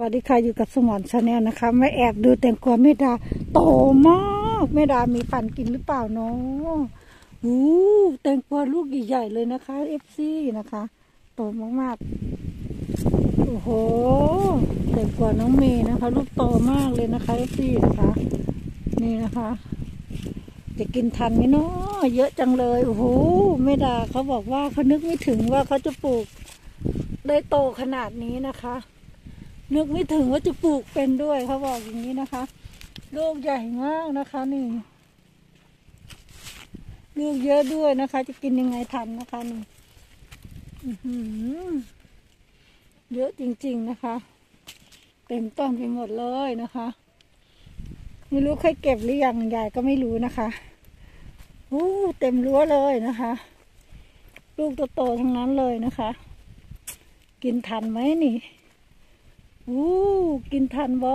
สวัสดีค่ะอยู่กับสมอน Channel นะคะมาแอบดูแตงกวาแม่ดาโตมากแม่ดามีฟันกินหรือเปล่าเนาะอู้แตงกวาลูกใหญ่ๆเลยนะคะ FC นะคะโตมากๆโอ้โหแตงกวาน้องเมย์นะคะ ลูกโตมากเลยนะคะ FC นะคะ นี่นะคะ จะกินทันไหมเนาะเยอะจังเลยโอ้โหแม่ดาเขาบอกว่าเขานึกไม่ถึงว่าเขาจะปลูกได้โตขนาดนี้นะคะ นึกไม่ถึงว่าจะปลูกเป็นด้วยเขาบอกอย่างนี้นะคะ ลูกใหญ่มากนะคะนี่ลูกเยอะด้วยนะคะ จะกินยังไงทันนะคะนี่อื้อหือเยอะจริงๆนะคะ เต็มต้นไปหมดเลยนะคะ ไม่รู้เคยเก็บหรือยังยายก็ไม่รู้นะคะโอ้เต็มรั้วเลยนะคะ ลูกโตๆทั้งนั้นเลยนะคะ กินทันไหมนี่ อู้กินทันบ่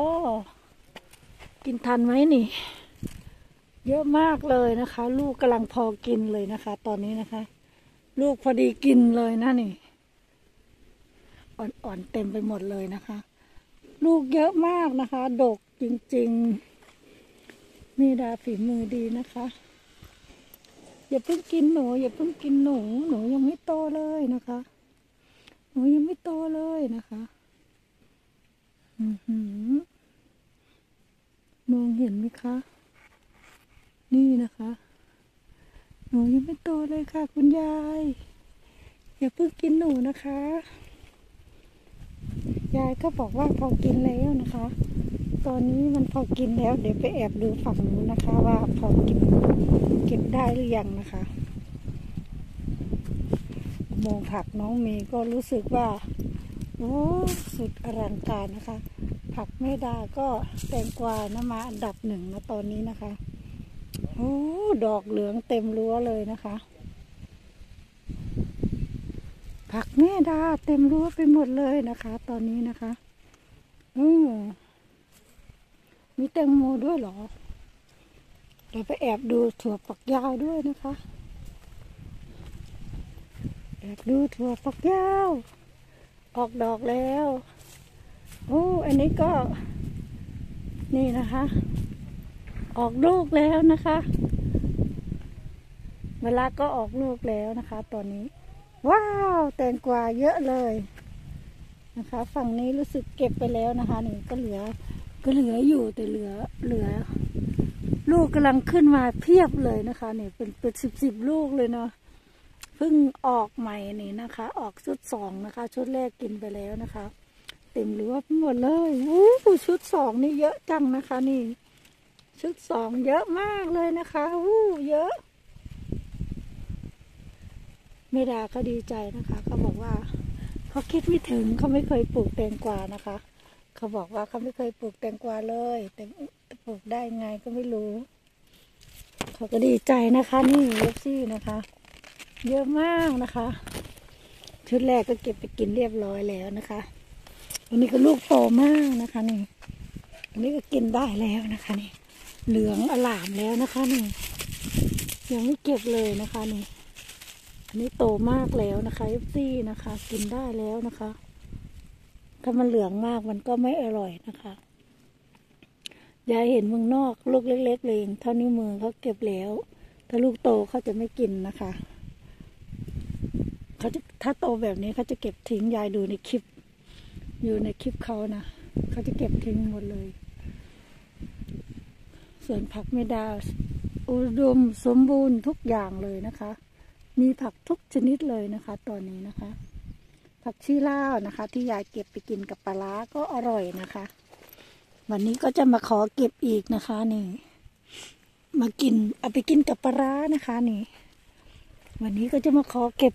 กินทันไหมนี่ เยอะมากเลยนะคะ ลูกกำลังพอกินเลยนะคะ ตอนนี้นะคะ ลูกพอดีกินเลยนะนี่ อ่อนๆเต็มไปหมดเลยนะคะ ลูกเยอะมากนะคะ ดกจริงๆนี่ดาฝีมือดีนะคะ อย่าเพิ่งกินหนู อย่าเพิ่งกินหนู หนูยังไม่โตเลยนะคะ หนูยังไม่โตเลยนะคะ มองเห็นไหมคะ นี่นะคะ หนูยังไม่โตเลยค่ะ คุณยาย อย่าเพิ่งกินหนูนะคะ ยายก็บอกว่าพอกินแล้วนะคะ ตอนนี้มันพอกินแล้ว เดี๋ยวไปแอบดูฝั่งนู้นนะคะ ว่าพอกินเก็บได้หรือยังนะคะ มองผักน้องเมย์ก็รู้สึกว่า โอ้สุดอลังการนะคะ ผักเมดาก็แตงกวานะมาอันดับหนึ่งนะตอนนี้นะคะโอ้ดอกเหลืองเต็มรั้วเลยนะคะ ผักเมดาเต็มรั้วไปหมดเลยนะคะ ตอนนี้นะคะอืมมีแตงโมด้วยเหรอเดี๋ยวไปแอบดูถั่วฝักยาวด้วยนะคะ แอบดูถั่วฝักยาว ออกดอกแล้วโอ้อันนี้ก็ นี่นะคะ ออกลูกแล้วนะคะ เวลาก็ออกลูกแล้วนะคะ ตอนนี้ ว้าว แตงกวาเยอะเลยนะคะ ฝั่งนี้รู้สึกเก็บไปแล้วนะคะ นี่ก็เหลือ ก็เหลืออยู่แต่เหลือเหลือ ลูกกำลังขึ้นมาเพียบเลยนะคะ นี่เป็นเป็นสิบสิบลูกเลยเนาะ พิ่งออกใหม่นี่นะคะ ออกชุดสองนะคะ ชุดแรกกินไปแล้วนะคะ เต็มรั้วไปหมดเลยอู้ชุดสองนี่เยอะจังนะคะ นี่ ชุดสองเยอะมากเลยนะคะอู้เยอะแม่ดาก็ดีใจนะคะเขาบอกว่าเขาคิดไม่ถึงเขาไม่เคยปลูกแตงกวานะคะเขาบอกว่าเขาไม่เคยปลูกแตงกวาเลย แต่ปลูกได้ไงก็ไม่รู้เขาก็ดีใจนะคะ นี่ FC นะคะ เยอะมากนะคะ ชุดแรกก็เก็บไปกินเรียบร้อยแล้วนะคะอันนี้ก็ลูกโตมากนะคะนี่อันนี้ก็กินได้แล้วนะคะนี่ เหลืองอร่ามแล้วนะคะนี่ยังไม่เก็บเลยนะคะนี่อันนี้โตมากแล้วนะคะเอฟซี่นะคะ กินได้แล้วนะคะ ถ้ามันเหลืองมากมันก็ไม่อร่อยนะคะยายเห็นเมืองนอกลูกเล็กๆเลยเท่านิ้วมือเขาเก็บแล้ว ถ้าลูกโตเขาจะไม่กินนะคะ เขาจะถ้าโตแบบนี้เขาจะเก็บทิ้งยายดูในคลิป อยู่ในคลิปเขานะเขาจะเก็บทิ้งหมดเลย ส่วนผักเมดาอุดมสมบูรณ์ทุกอย่างเลยนะคะ มีผักทุกชนิดเลยนะคะ ตอนนี้นะคะ ผักชีลาวนะคะ ที่ยายเก็บไปกินกับปลาร้าก็อร่อยนะคะ วันนี้ก็จะมาขอเก็บอีกนะคะนี่ มากินเอาไปกินกับปลาร้านะคะนี่ วันนี้ก็จะมาขอเก็บ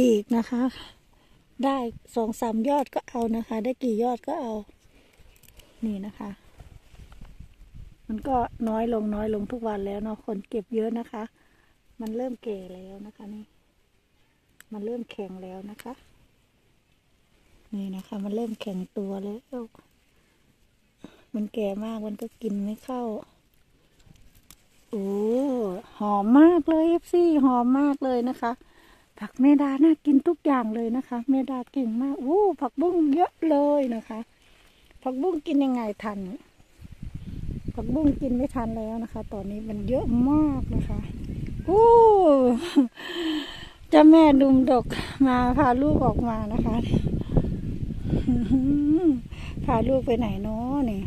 อีกนะคะ ได้สองสามยอดก็เอานะคะ ได้กี่ยอดก็เอา นี่นะคะ มันก็น้อยลงน้อยลงทุกวันแล้วเนาะคนเก็บเยอะนะคะ มันเริ่มแก่แล้วนะคะนี่ มันเริ่มแข็งแล้วนะคะ นี่นะคะ มันเริ่มแข็งตัวแล้วมันแก่มากมันก็กินไม่เข้า โอ้ หอมมากเลย FC หอมมากเลยนะคะ ผักแม่ดาน่ากินทุกอย่างเลยนะคะ แม่ดาเก่งมากโอ้ผักบุ้งเยอะเลยนะคะ ผักบุ้งกินยังไงทัน ผักบุ้งกินไม่ทันแล้วนะคะ ตอนนี้มันเยอะมากนะคะโอ้เจ้าแม่ดุมดกมาพาลูกออกมานะคะพาลูกไปไหนเนาะนี่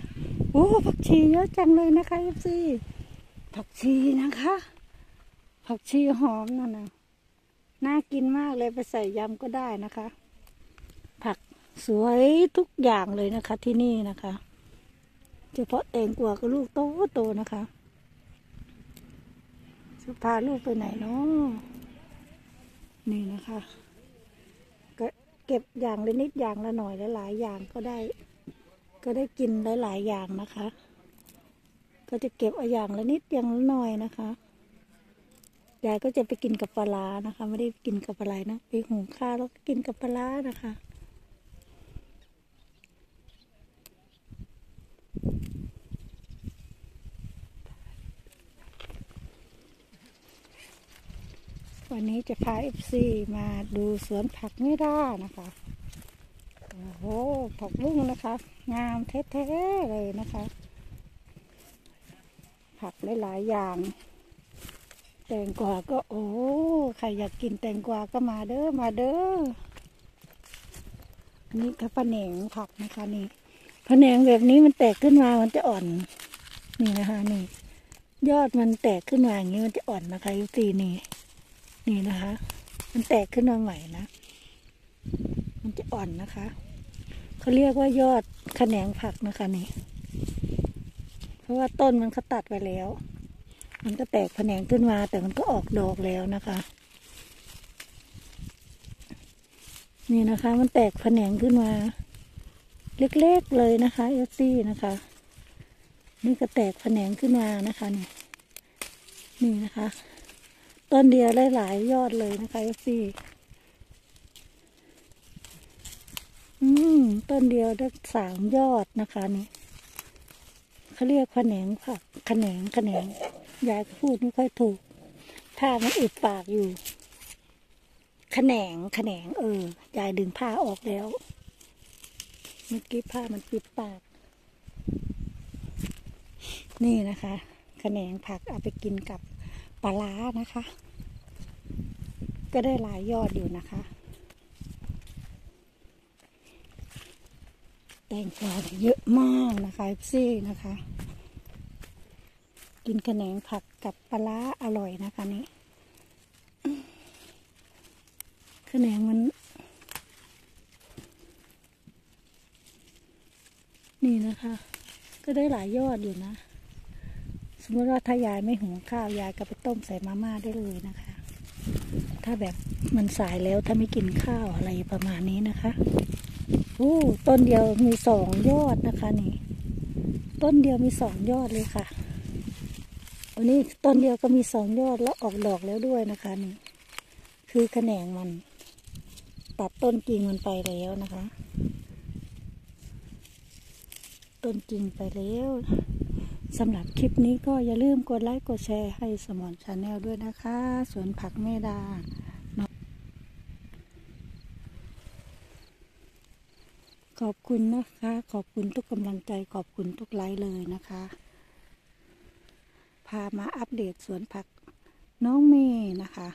โอ้ผักชีเยอะจังเลยนะคะ FC ผักชีนะคะ ผักชีหอมนั่นนะ น่ากินมากเลยไปใส่ยำก็ได้นะคะ ผักสวยทุกอย่างเลยนะคะ ที่นี่นะคะ เฉพาะแตงกวาก็ลูกโตโตนะคะจะพาลูกไปไหนเนาะนี่นะคะก็เก็บอย่างละนิดอย่างละหน่อยหลายๆอย่างก็ได้ ก็ได้กินหลายๆอย่างนะคะ ก็จะเก็บเอาอย่างละนิดอย่างละหน่อยนะคะ ยายก็จะไปกินกับปลานะคะ ไม่ได้กินกับอะไรนะไปหุงข้าวแล้วก็กินกับปลาร้านะคะวันนี้จะพาเอฟซีมาดูสวนผักไม่ได้นะคะ โอ้โห ผักบุ้งนะคะ งามแท้ๆเลยนะคะ ผักหลายๆอย่าง แตงกวาก็โอ้ใครอยากกินแตงกวาก็มาเด้อมาเด้ออันนี้ก็ผนงผักนะคะนี่ผนงแบบนี้มันแตกขึ้นมามันจะอ่อน นี่นะคะนี่ ยอดมันแตกขึ้นมาอย่างนี้มันจะอ่อนนะคะยุตีนี่ นี่นะคะ มันแตกขึ้นมาใหม่นะมันจะอ่อนนะคะเขาเรียกว่ายอดแขนงผักนะคะนี่ เพราะว่าต้นมันเขาตัดไปแล้ว มันก็แตกแขนงขึ้นมา แต่มันก็ออกดอกแล้วนะคะ นี่นะคะ มันแตกแขนงขึ้นมา เล็กๆเลยนะคะเอฟซี่นะคะ นี่ก็แตกแขนงขึ้นมานะคะนี่นี่นะคะต้นเดียวได้หลายยอดเลยนะคะ FC อืมต้นเดียวได้สามยอดนะคะนี่เขาเรียกแขนงผักแขนงแขนง ยายก็พูดไม่ค่อยถูกถ้ามันอุดปากอยู่ขแขนงขแขนง เออ ยายดึงผ้าออกแล้ว เมื่อกี้ผ้ามันปิดปาก นี่นะคะขแขนงผักเอาไปกินกับปลาร้านะคะ ก็ได้หลายยอดอยู่นะคะ แตงกวาเยอะมากนะคะซี่นะคะ กินขนงผักกับปลาอร่อยนะคะนี่ขนงมัน นี่นะคะ ก็ได้หลายยอดอยู่นะ สมมติว่าถ้ายายไม่หุงข้าวยายก็ไปต้มใส่มาม่าได้เลยนะคะ ถ้าแบบมันสายแล้วถ้าไม่กินข้าวอะไรประมาณนี้นะคะโอ้ต้นเดียวมีสองยอดนะคะนี่ ต้นเดียวมีสองยอดเลยค่ะ วันนี้ต้นเดียวก็มีสองยอดแล้วออกดอกแล้วด้วยนะคะนี่คือแขนงมัน ตัดต้นกิ่งมันไปแล้วนะคะ ต้นกิ่งไปแล้วสำหรับคลิปนี้ก็อย่าลืมกดไลค์กดแชร์ให้สมอน channel ด้วยนะคะสวนผักเมดาขอบคุณนะคะ ขอบคุณทุกกำลังใจ ขอบคุณทุกไลค์เลยนะคะ พามาอัปเดตสวนผักน้องเมย์นะคะ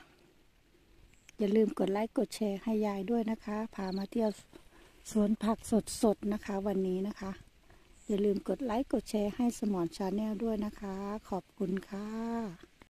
อย่าลืมกดไลค์กดแชร์ให้ยายด้วยนะคะ พามาเที่ยวสวนผักสดๆนะคะ วันนี้นะคะ อย่าลืมกดไลค์กดแชร์ให้สมอน channel ด้วยนะคะ ขอบคุณค่ะ